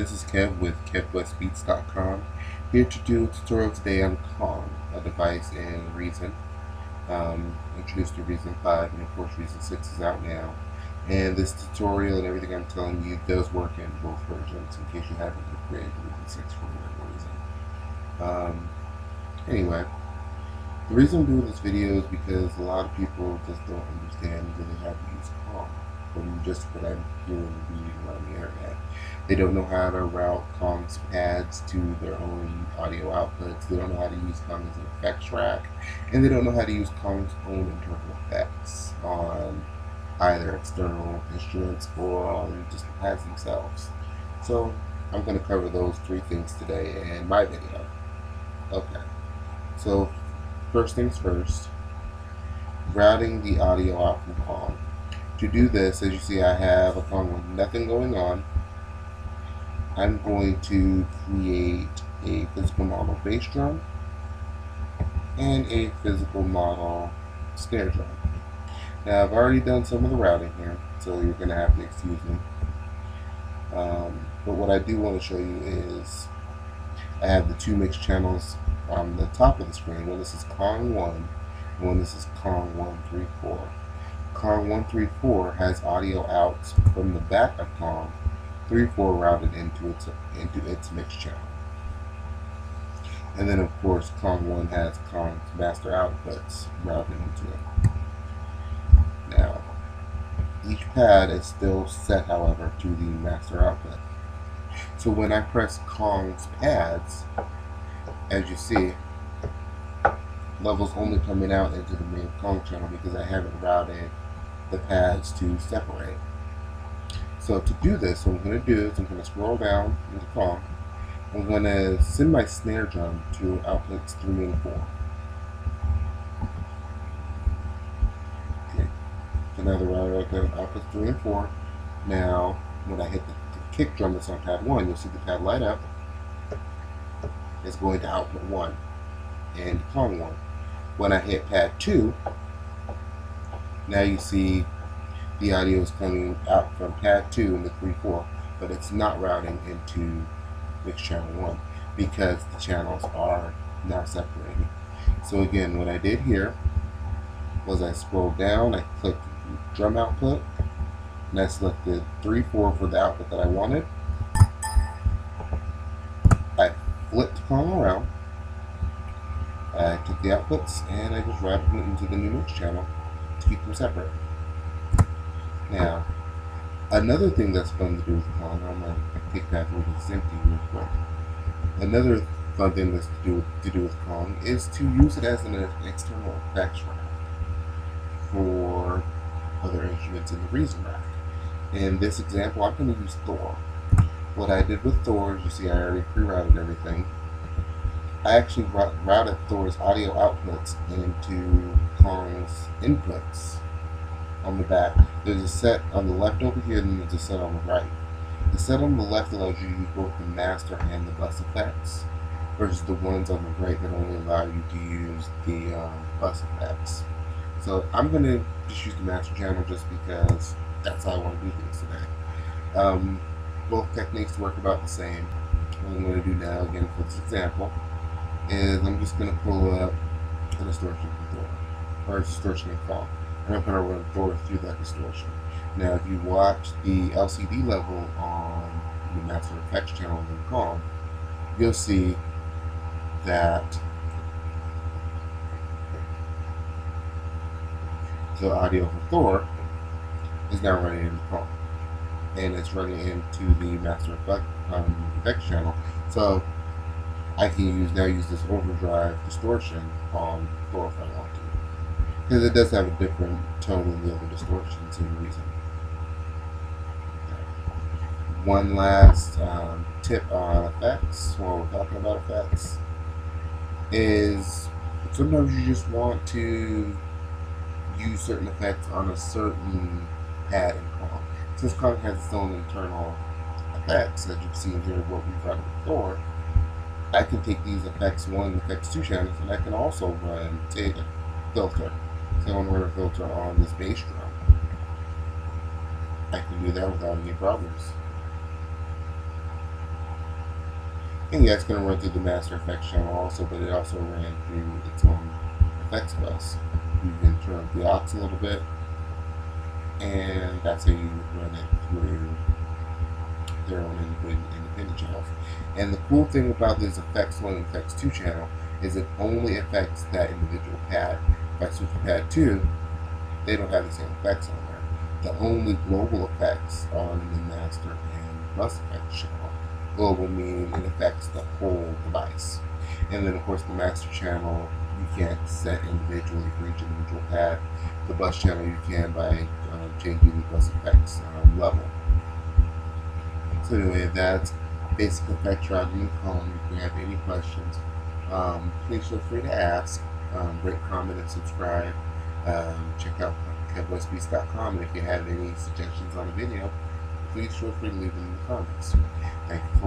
this is Kev with KevWestBeats.com here to do a tutorial today on Kong, a device in Reason. Um, introduced to Reason 5 and of course Reason 6 is out now. And this tutorial and everything I'm telling you does work in both versions in case you haven't upgraded Reason 6 for whatever reason. Um, anyway, the reason I'm doing this video is because a lot of people just don't understand really how to use Kong from just what I'm hearing reading on the internet. They don't know how to route Kong's pads to their own audio outputs. They don't know how to use Kong as an effects rack. And they don't know how to use Kong's own internal effects on either external instruments or on just the pads themselves. So I'm going to cover those three things today in my video. Okay, so first things first, routing the audio out from Kong. To do this, as you see, I have a Kong with nothing going on. I'm going to create a physical model bass drum and a physical model snare drum. Now I've already done some of the routing here, so you're going to have to excuse me. Um, but what I do want to show you is I have the two mix channels on the top of the screen. One this is Kong 1 and one this is Kong 134. Kong 134 has audio out from the back of Kong 34 routed into its into its mix channel. And then of course Kong 1 has Kong's master outputs routed into it. Now each pad is still set however to the master output. So when I press Kong's pads, as you see, levels only coming out into the main Kong channel because I haven't routed the pads to separate. So to do this, what I'm going to do is I'm going to scroll down into Kong. I'm going to send my snare drum to outputs 3 and 4. Okay. The router out there, outputs 3 and 4. Now, when I hit the, the kick drum that's on pad 1, you'll see the pad light up. It's going to output 1 and Kong 1. When I hit pad 2, now you see the audio is coming out from pad 2 in the 3-4, but it's not routing into mix channel 1 because the channels are now separated. So again, what I did here was I scrolled down, I clicked drum output, and I selected 3-4 for the output that I wanted. I flipped Kong around, I took the outputs, and I just routed them into the new mix channel to keep them separate. Now, another thing that's fun to do with Kong, I'm going to take that through this empty real quick. Another fun thing that's to do, to do with Kong is to use it as an external effects rack for other instruments in the Reason rack. In this example, I'm going to use Thor. What I did with Thor is, you see, I already pre-routed everything. I actually routed Thor's audio outputs into Kong's inputs on the back. There's a set on the left over here, and there's a set on the right. The set on the left allows you to use both the master and the bus effects, versus the ones on the right that only allow you to use the um, bus effects. So I'm going to just use the master channel just because that's how I want to do things today. Um, both techniques work about the same. What I'm going to do now, again, for this example, is I'm just going to pull up a distortion control, or a distortion call. I'm going to put our run Thor through that distortion. Now, if you watch the LCD level on the Master Effects channel in Kong, you'll see that the audio for Thor is now running into Kong. And it's running into the Master Effect, um, Effects channel. So I can use now use this overdrive distortion on Thor if I want to. Because it does have a different tone than the other distortions in Reason. One last um, tip on effects while we're talking about effects is sometimes you just want to use certain effects on a certain pad in Kong. Since Kong has its own internal effects, as you've seen here, what we've run before, I can take these effects one effects two channels, and I can also run, say, a filter. Say I want to run a filter on this bass drum. I can do that without any problems. And yeah, it's going to run through the master effects channel also, but it also ran through its own effects bus. You can turn up the aux a little bit, and that's how you run it through their own independent, independent channels. And the cool thing about this Effects 1 and Effects 2 channel is it only affects that individual pad. If I switch to pad 2, they don't have the same effects on there. The only global effects are in the master and bus effects channel. Global meaning it affects the whole device. And then of course the master channel you can't set individually for each individual pad. The bus channel you can by um, changing the bus effects um, level. So anyway, that's basic routing the column. If you have any questions, um, please feel free to ask. Um, rate, comment, and subscribe. Um, check out kevwestbeats.com. And if you have any suggestions on a video, please feel free to leave them in the comments. Thank you